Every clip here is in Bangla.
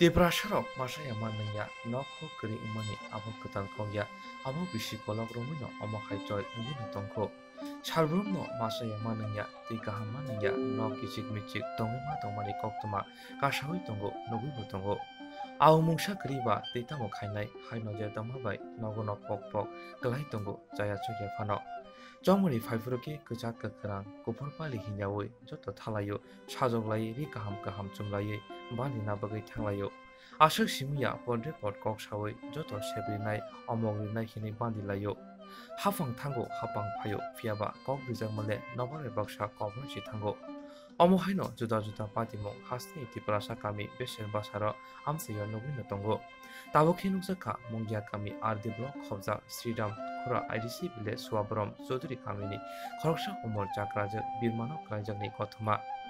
Debrasharok masaya manaya nokho kri umani abo ketal kongya abo bisi kolok romino omo khai joy ubino tongkho Shalbrumno masaya manaya ti kaham manaya nok kichik michik tongma tongmani koktoma kashawi tongo nogubo tongo Au mungsa kriba ti tamo khainai haino ja tamabai nogono pok pok glai tongo jaya chukya phano Jomuri faifruki kechak kekrang kupur pali hinyawi joto thalayo sajoglayi ri kaham kaham chumlayi bali na bagai thanglayo ashok simia pondre pot kok sawi joto sebrinai omogrinai hini bandi layo hafang thango hapang phayo fiaba kok bijak male nobare baksa kobro si thango omo haino juda juda patimo hasni tiprasa kami beser basara amseyo nogino tongo tabo khinukjaka mungya kami ardi blok khobja sriram khura idc bile swabram Chowdhury কামিনী খরকসা Umar চাকরাজক বীরমানব কাইজাকনি কথমা Shaiman ka bini nukhungo kebab kari ajimong kari masi manaya nokhu kichik michik asak simiya bata mana tong masuru si hapangne buhakti nok rizagya bata rizagya hapangne joto shep sabrok rizagya omo hai bir mani kokto mani bono chobana bagri thangi soika tibana mothani adong ro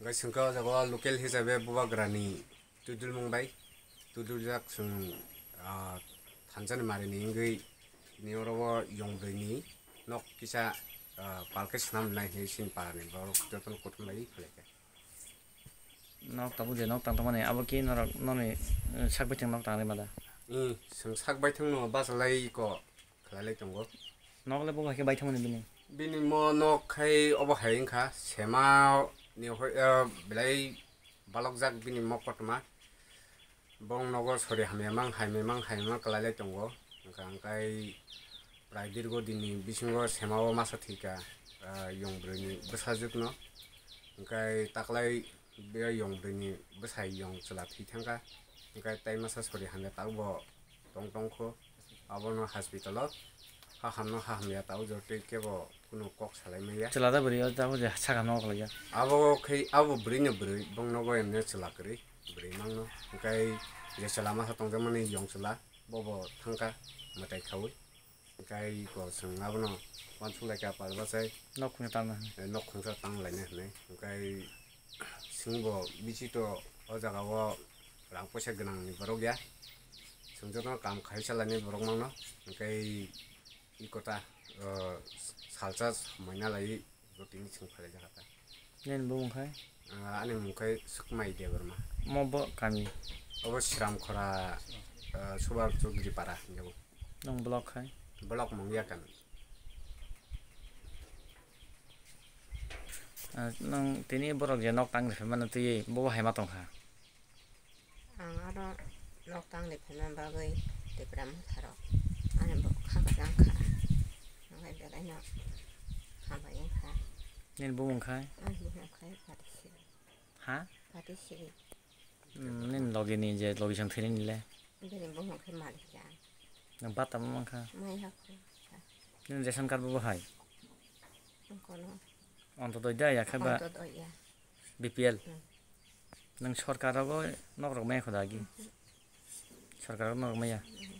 গাইসংকা যাব লোকেল হিসাবে ববাগ্রানি তুদুলমংবাই তুদুলজাক সং থানসান মারিনি ইংগৈ নিয়রব ইয়ংবৈনি নক কিসা পালকে সুনাম নাই হে সিন পারানি বড় যতন কুটুম্বাই ফেলেকে নক তাবু যে নক তান্ত মানে আবার কি নরক ননে সাকবাইতেন নক তাঙানি মাদা 응, 지금 삭바이탕 너 바살라이 이거 갈라이던 거. 너가 보고 하게 바이탕 오는 비니. 비니 뭐너 카이 어버 하인카 세마 ni hoi ờ, belai balok jak bini mokot ma. Bong nogo sori hamemang hamemang hamemang kalale tongo angkai প্রায় দীর্ঘদিন বিসঙ্গ সেমাও মাসা থিকা ইয়ংব্রনি বসাজুকনো ওখাই তাকলাই বে ইয়ংব্রনি বসাই ইয়ং চলা থিথাঙ্গা ওখাই তাই মাসা সরি হানে তাকব টং টংখো আবনো হসপিটালত हाखामनो हाखामया ताव जोटे केबो कुनो कक छलाइमया चलादा बरिया ताव जे छागानो गलया आबो खै आबो ब्रिने ब्रि बंगनो गयम ने चलाकरि ब्रि मांगनो गाय जे चलामा हतों जमने यंग चला बबो थांका मताइ खावै गाय को संगाबनो वानसु लाइका पालबा साइ नखुने ताना नखुनसा तां लाइने हने गाय सिंगबो बिचितो अजागावो रां पैसा गोनांनि बरग गया संजना काम खाइसा लाइने बरग मांगनो गाय ikota salsa mana lagi roti ini sih pada Jakarta. Nen bu mukai? Ah, ane mukai sukma ide berma. Mau kami? Oh, siram kora coba coba di para jago. Nong blok kai? Blok mengiya kan. Nong tini borok jenok tang di mana tuh ye? Bu hai matong kah? Tang di mana bagai di pramu taro. Ti si ha pa ti si nen logi ni je logi sang thini ni le be ni bo mong khai ma li ja nang bat tam mong kha mai ha ko nen ration card bo hai ang ko no অন্তত দা ya khai ba to do ya BPL nang Sarkar go nok rok me khoda gi Sarkar nok me ya nang Sarkar ni thane gas rok me khoda ma kha gas ke mangkha eh magran mangkha eh ngai bata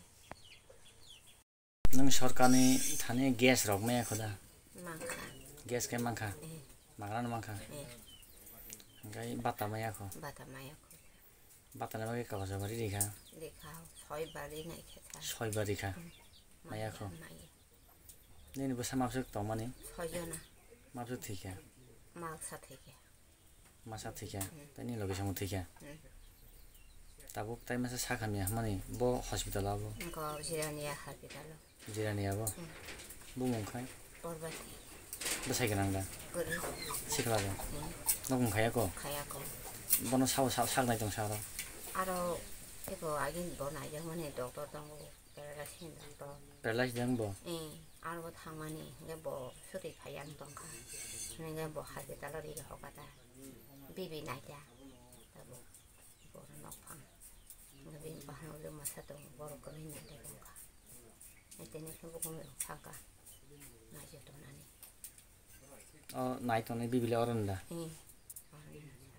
me ya kho ba ta mai ko bata na ge ka sa bari ri kha de kha soi ba ri nai khe tha soi bari kha Maya ko. mai ni ni bo samap suk tong mani soi yo na তাবুক তাই মাসে শাক আমি মানে বো হসপিটাল আবো জিরানিয়া হসপিটাল জিরানিয়া আবো বো মুখাই পরবাতি বো সাইকেল আংলা শিখলাবো নগুম খায়াকো খায়াকো বনো সাও সাও শাক 너빈가 하는 우리 마사도 모르고 맨날 되던가 이때는 행복하면 사가 나이도 나니 어 나이도 내 비빌 어른다 응. 아, 어른다